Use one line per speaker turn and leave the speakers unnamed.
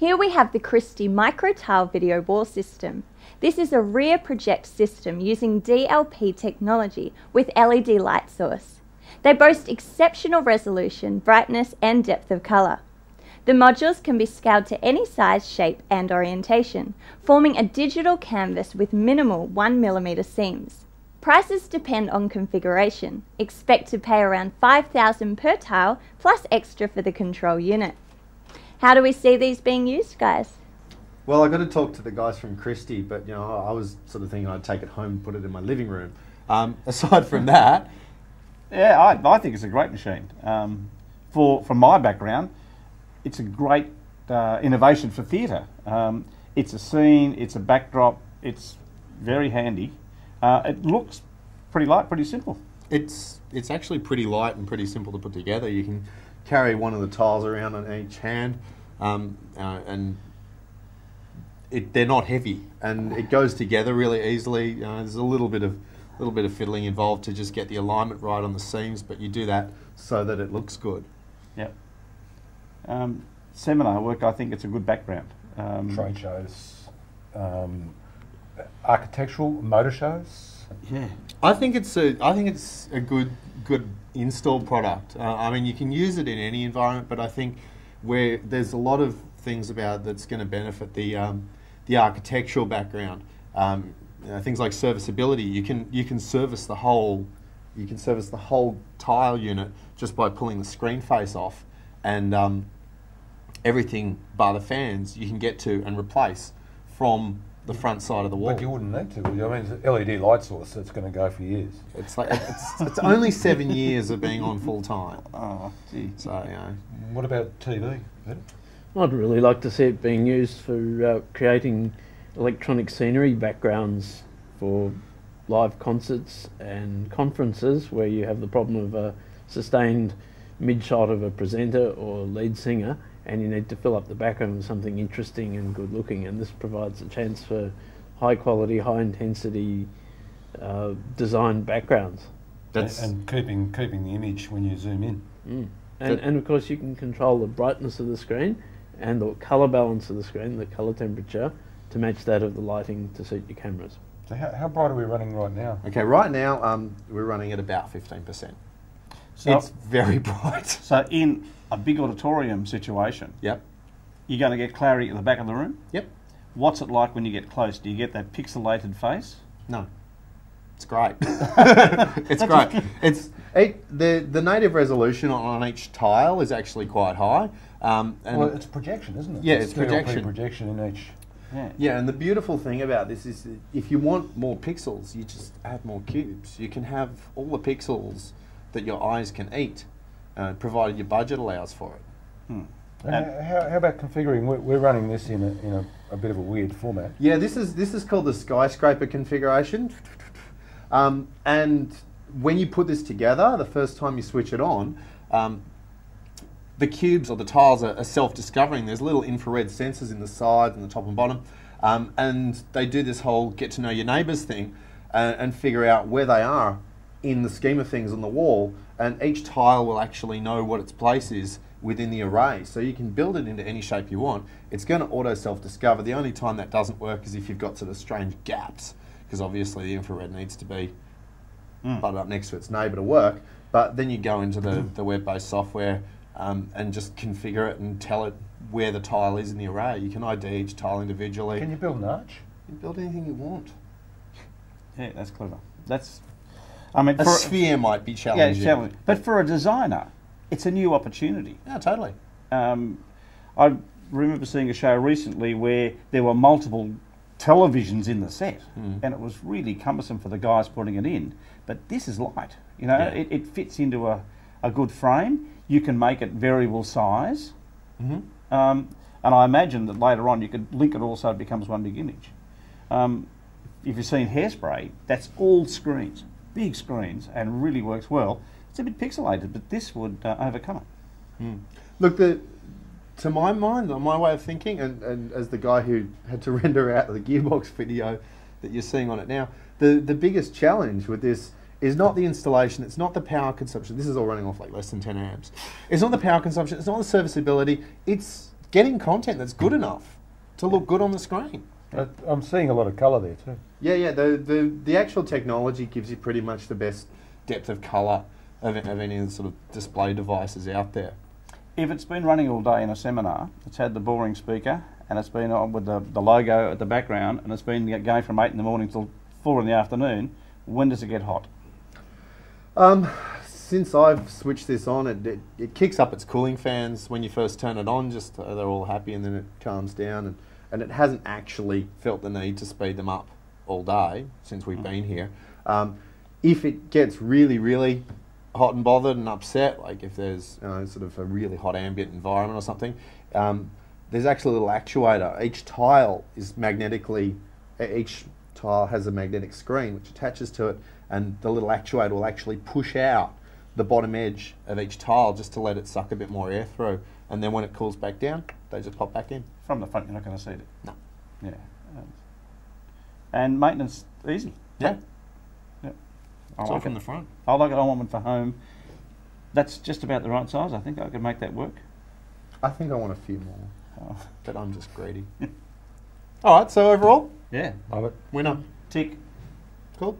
Here we have the Christie MicroTile Video Wall System. This is a rear project system using DLP technology with LED light source. They boast exceptional resolution, brightness and depth of colour. The modules can be scaled to any size, shape and orientation, forming a digital canvas with minimal 1mm seams. Prices depend on configuration. Expect to pay around 5000 per tile plus extra for the control unit. How do we see these being used, guys?
Well, I got to talk to the guys from Christie, but you know, I was sort of thinking I'd take it home and put it in my living room. Um, aside from that,
Yeah, I, I think it's a great machine. Um, for from my background, it's a great uh, innovation for theatre. Um, it's a scene, it's a backdrop, it's very handy. Uh, it looks pretty light, pretty simple.
it's it's actually pretty light and pretty simple to put together. You can carry one of the tiles around on each hand, um, uh, and it, they're not heavy, and it goes together really easily. Uh, there's a little bit of little bit of fiddling involved to just get the alignment right on the seams, but you do that so that it looks good.
Yep. Um, seminar work, I think it's a good background. Um,
Trade shows, um, architectural, motor shows.
Yeah.
I think it's a I think it's a good good install product. Uh, I mean, you can use it in any environment, but I think where there's a lot of things about that's going to benefit the um, the architectural background. Um, you know, things like serviceability. You can you can service the whole you can service the whole tile unit just by pulling the screen face off, and um, everything bar the fans you can get to and replace from the front side of the wall.
But you wouldn't need to. I mean, it's an LED light source that's going to go for years.
It's like it's, it's only seven years of being on full time.
Oh, gee.
So you know,
What about TV?
I'd really like to see it being used for uh, creating electronic scenery backgrounds for live concerts and conferences where you have the problem of a sustained mid shot of a presenter or lead singer and you need to fill up the background with something interesting and good looking and this provides a chance for high quality, high intensity uh, designed backgrounds.
that's
and, and keeping keeping the image when you zoom in.
Mm. And, and of course, you can control the brightness of the screen and the color balance of the screen, the color temperature, to match that of the lighting to suit your cameras.
So how, how bright are we running right now?
okay. Right now, um, we're running at about fifteen percent.
So,
It's very bright.
so in a big auditorium situation,
Yep.
you're going to get clarity at the back of the room.
Yep.
What's it like when you get close? Do you get that pixelated face?
No. It's great. it's great. It's it, the the native resolution on, on each tile is actually quite high. Um, and
well, it's projection, isn't it?
Yeah, it's
DLP
projection.
projection in each.
Yeah.
Yeah, and the beautiful thing about this is that if you want more pixels, you just add more cubes. You can have all the pixels that your eyes can eat, uh, provided your budget allows for it.
Hmm.
And
And-
how, how about configuring? We're, we're running this in a, in a, a bit of a weird format.
Yeah, this is this is called the skyscraper configuration. Um, and when you put this together, the first time you switch it on, um, the cubes or the tiles are, are self-discovering. There's little infrared sensors in the sides and the top and bottom, um, and they do this whole get to know your neighbours thing, uh, and figure out where they are in the scheme of things on the wall. And each tile will actually know what its place is within the array, so you can build it into any shape you want. It's going to auto self-discover. The only time that doesn't work is if you've got sort of strange gaps, because obviously the infrared needs to be butted up next to its neighbour to work. But then you go into the, the web-based software um, and just configure it and tell it where the tile is in the array. You can ID each tile individually.
Can you build an arch?
You can build anything you want.
Yeah, that's clever. That's, I mean,
A
for
sphere might be
challenging. yeah,
challenging.
But for a designer, it's a new opportunity.
Yeah, totally.
Um, I remember seeing a show recently where there were multiple televisions in the set,
Hmm.
and it was really cumbersome for the guys putting it in. But this is light. You know,
Yeah.
it, it fits into a, a good frame. You can make it variable size.
Mhm.
Um, and I imagine that later on you could link it all so it becomes one big image. Um, if you've seen Hairspray, that's all screens, big screens, and really works well. It's a bit pixelated, but this would uh, overcome it.
Look, the to my mind, my way of thinking, and, and as the guy who had to render out the gearbox video that you're seeing on it now, the, the biggest challenge with this is not the installation, it's not the power consumption. This is all running off like less than 10 amps. It's not the power consumption, it's not the serviceability, it's getting content that's good enough to look good on the screen.
Uh, I'm seeing a lot of colour there too.
Yeah, yeah. The, the the actual technology gives you pretty much the best depth of colour of, of any of the sort of display devices out there.
If it's been running all day in a seminar, it's had the boring speaker and it's been on with the, the logo at the background and it's been going from 8 in the morning till 4 in the afternoon, when does it get hot?
Um, since I've switched this on, it, it, it kicks up its cooling fans when you first turn it on. Just uh, they're all happy, and then it calms down, and, and it hasn't actually felt the need to speed them up all day since we've been here. Um, if it gets really, really hot and bothered and upset, like if there's you know, sort of a really hot ambient environment or something, um, there's actually a little actuator. Each tile is magnetically, each tile has a magnetic screen which attaches to it, and the little actuator will actually push out the bottom edge of each tile just to let it suck a bit more air through. And then when it cools back down, they just pop back in.
From the front, you're not going to see it.
No.
Yeah. And maintenance, easy.
Yeah,
Yeah. I
it's all
like
from
it.
the front.
I like it. I want one for home. That's just about the right size. I think I could make that work.
I think I want a few more,
Oh.
but I'm just greedy. all right, so overall,
Yeah.
Love it.
winner.
Tick.
Cool.